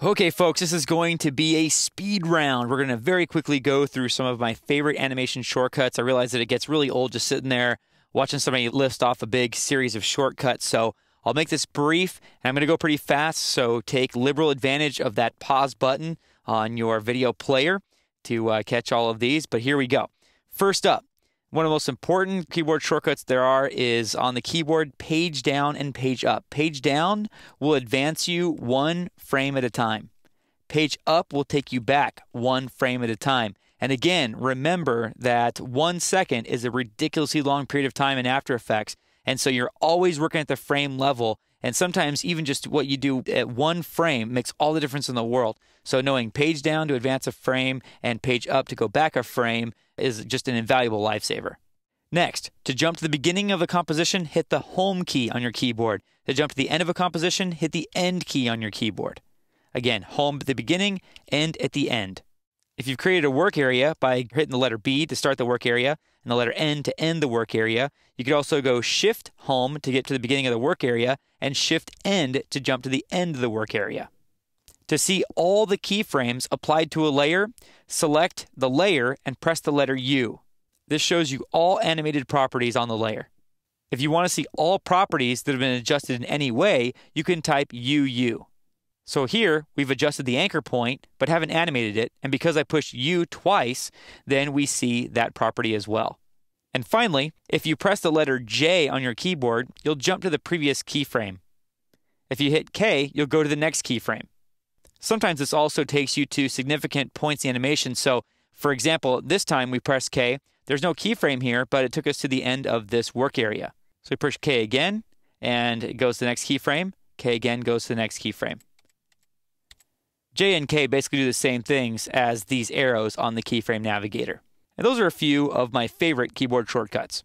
Okay, folks, this is going to be a speed round. We're going to very quickly go through some of my favorite animation shortcuts. I realize that it gets really old just sitting there watching somebody list off a big series of shortcuts. So I'll make this brief and I'm going to go pretty fast. So take liberal advantage of that pause button on your video player to uh, catch all of these. But here we go. First up, one of the most important keyboard shortcuts there are is on the keyboard page down and page up. Page down will advance you one frame at a time. Page up will take you back one frame at a time. And again, remember that one second is a ridiculously long period of time in After Effects. And so you're always working at the frame level. And sometimes even just what you do at one frame makes all the difference in the world. So knowing page down to advance a frame and page up to go back a frame is just an invaluable lifesaver. Next, to jump to the beginning of a composition, hit the home key on your keyboard. To jump to the end of a composition, hit the end key on your keyboard. Again, home at the beginning, end at the end. If you've created a work area by hitting the letter B to start the work area and the letter N to end the work area, you could also go Shift Home to get to the beginning of the work area and Shift End to jump to the end of the work area. To see all the keyframes applied to a layer, select the layer and press the letter U. This shows you all animated properties on the layer. If you want to see all properties that have been adjusted in any way, you can type UU. So here we've adjusted the anchor point but haven't animated it, and because I pushed U twice, then we see that property as well. And finally, if you press the letter J on your keyboard, you'll jump to the previous keyframe. If you hit K, you'll go to the next keyframe. Sometimes this also takes you to significant points in animation. So, for example, this time we press K. There's no keyframe here, but it took us to the end of this work area. So we push K again, and it goes to the next keyframe. K again goes to the next keyframe. J and K basically do the same things as these arrows on the keyframe navigator. And those are a few of my favorite keyboard shortcuts.